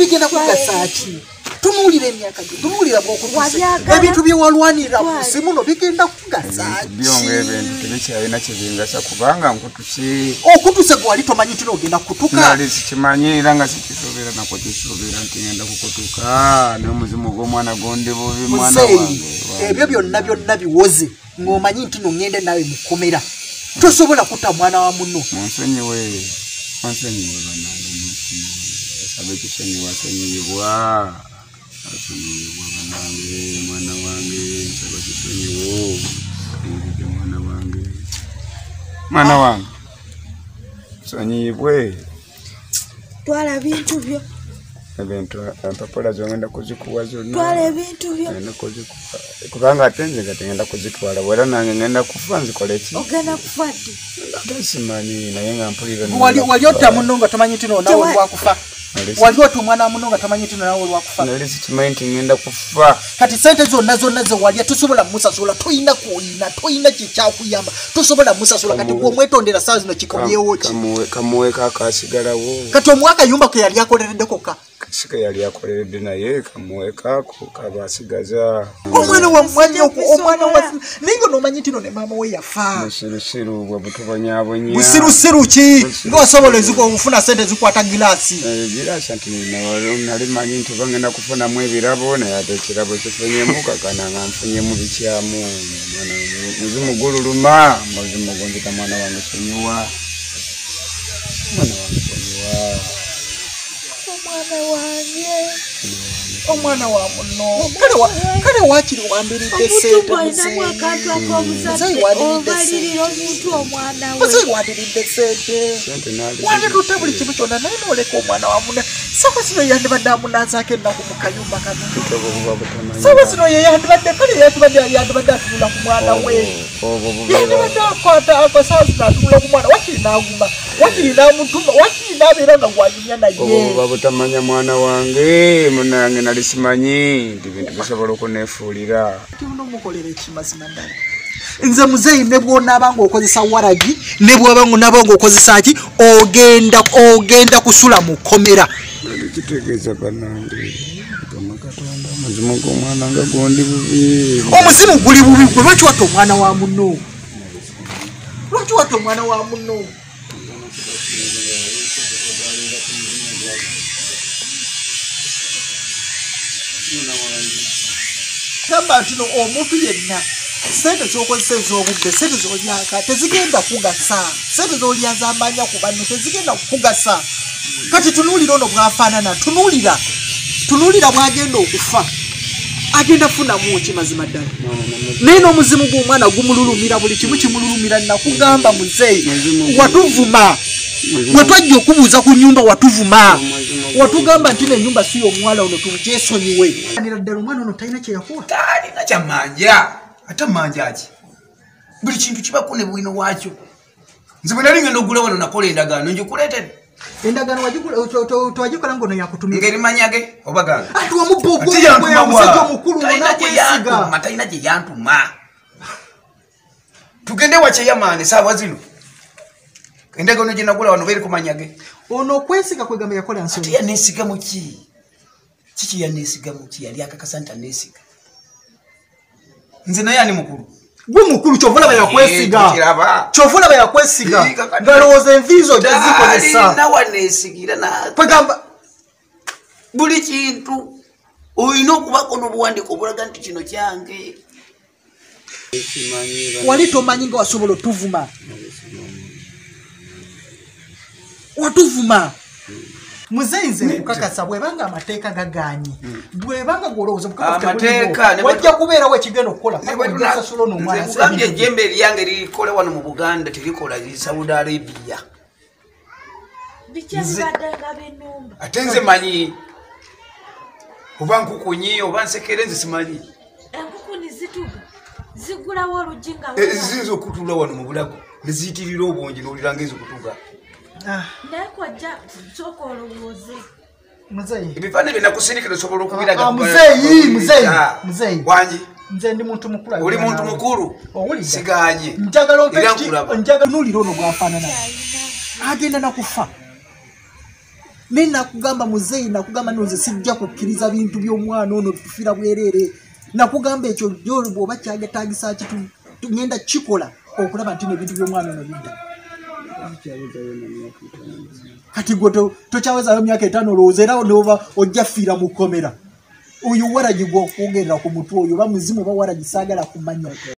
bigenda kugasa ki? Tunuulira emyaka gyo tunuulira bwokutuse Wabyagala? ebintu byewalwanirira ku nsi muno bigenda kugasa byonga ebintu tebikyalina kyebingasa kubanga nkutuse okutuse gwali tomanyi nti noogenda kutuka nali sikimanyi era nga sikisuubira nako kisuubira nti ngenda kukutuka. N'omuzimu gw'omwana gondi bubi mwana wange? ebyo byonna byonna biwoze ng'omanyi nti nongende naawe mukomera tosobola kutta mwana wa muno munsonyiwe munsonyiwe banange munsonyiwe asaba ekisonyiwa asonyiyibwa asonyiyibwa banange mwana wange. Nsaba kisonyiwo nzije mwana wange. Mwana wange. Sonyiyibwe twala bintu byo. Ebintu empapula zongenda kuzikuwa zonna twala ebintu byo. Ngenda kuzikuwa. Kubanga ate nze nga tegenda kuzitwala bwera nange ngenda kufa nzikole ki ogenda kufa ddi simanyi naye nga mpulira wali wali otta muno nga tomanyi nti no nawe Tewa- lwakufa Nali si- wali otta omwana wa muno nga tomanyi nti no nawe lwakufa nali sikimanyi nti ngenda kufa. Kati sente zonna zonna zewalya tosobola musasula toyina kwolina toyina kyekyakuyamba tosobola musasula kati gwomwetondera saa zino kikomyewo ki? Kamuwe- kamuweka akasigalawo kati omwaka yumba ke yali akoleredde kokka kasika yali akoleredde naye kamuwekaako kabasigaza. Omwana wamwanya omwana wa naye nga nomanyi nti no ne maama we yafa. Musirusiru bwe butubonyabonya. Busirusiru ki? Ngaosobola okufuna sente zikwata giraasi. Girasa nti nina- nali manyi nti bagenda kufunamu ebirabo naye ate ekirabo kifunyemu kakana nga nfunyemu bikyamu. Muzimu gululuma muzimu gunzita mwana wange sonyiwa. Mwana wange sonyiwa omwana wange. Omwana wa muno. Kale wa- kale wakiri wambiridde sente omutumba olinamu akantu ak'obuzadde Muzeeyi wandiridde muzeeyi wandiridde sente wanditutte buli kimu kyonna naye noleka omwana wa muno sawa zino yandibadde amunazaako ennaku mu kayumba kano. Sawa zino ye yandibadde kale yandibadde yandibadde atunula ku mwana we. Yandibadde akwata ako sawa zino atunula ku mwana wakiri n'aguma wakiri n'amutuma wakiri n'abeera nga gwanyumya obwo naye buba butamanya mwana wange munange nali simanyi nti bintu bisobola okuneefuulira onomukolera ekimazima ddala. Nze muzeeyi ne bwonaaba nga okozesa waragi ne bwaba naba nga okozesa ki? Ogenda ogenda kusula mu kkomera. Kitegeeza banange mukama katonda omuzimu gw'omwana nga gondi bubi. Omuzimu guli bubi gwe lwaki watta omwana wa muno. Lwaki watta omwana wa muno gamba nti no omuntu yenna. Sente zokozesa ez'obudde sente zolyaka tezigenda kugasa. Sente zolya zamanya ku banno tezigenda kugasa. Kati tunuulira ono bwafaanana tunuulira. Tunuulira bwagenda okufa agenda funamu ki mazima ddala. Naye n'omuzimu gw'omwana gumululumira buli kimu kimululumira nakugamba muzeeyi watuvuma. Bwe twajja okubuuza ku nyumba watuvuma. Watugamba nti nenyumba si yomuwala ono tugyesonyiwe nira ddala omwana ono talina kyeyakuwa talina kyamanja ate manja ki? Buli kintu kibako ne bwino wakyo nze bwe nali ngenda ogula wano nakola endagaano njikuleetedde endagaano twagikola ngaono yakutumira ngaerimanyage oba gange ati wamubba Ate yantuma ogwomusajja wa? omukulu onakwesiga talina gye yantuma tugende wakyeyamaani saawa zino. Endagaano gye nagula wano beeri kumanyage ono okwesiga kwegamba yakola ate nsonyi yaneesiga muki kiki yaneesiga muki yali akakasa nti aneesiga. Nze naye ani mukulu gwe mukulu kyova olaba yakwesiga kyova olaba yakwesiga enviizo gyezikozesa talina waneesigira na kwegamba buli kintu olina okubako n'obuwandiiko obulaga nti kino kyange. Wali tomanyi nga wasobola otuvuma? Watuvuma muzeyi nze nkukakasa bwebanga amateeka gaganye. Bwebanga golowooza wajja kubeerawo ekigenda okukola sasula nze nkugambye ejjembe eryange lirikole wano mu buganda terikola li saudi arabia. Ate nze manyi oba nkukunyi oba nsekere nze simanyi. Zigulawo oluggi nga Eh, ziyinza okutula wano mu bulago neziyitirira obungi noliranga ezikutuga naye kwajja sooka olowooze ebifaananyi byenakusindikira osobola okubiraga Ah, muzeeyi muzeeyi Ah, muzeeyi wangi nze ndi muntu mukulu oli muntu mukulu? Siganye. Njagala ompe Era ekiti- nkulaba. njagala nuulira ono bwafaanana agenda nakufa. Naye nakugamba muzeeyi nakugamba noze sijja kukkiriza bintu by'omwana ono tufiira bwereere. Nakugamba ekyo jyo bwoba kyagetagisa ki tu- tugenda kikola okulaba nti nebintu by'omwana ono bidda kati gwe to- tokyawezayo myaka etaano olowooza era nova ojja fiira mu kkomera. Oyo waragi gwokugendera ku mutwe oyo oba muzimu oba waragi saagala kumanya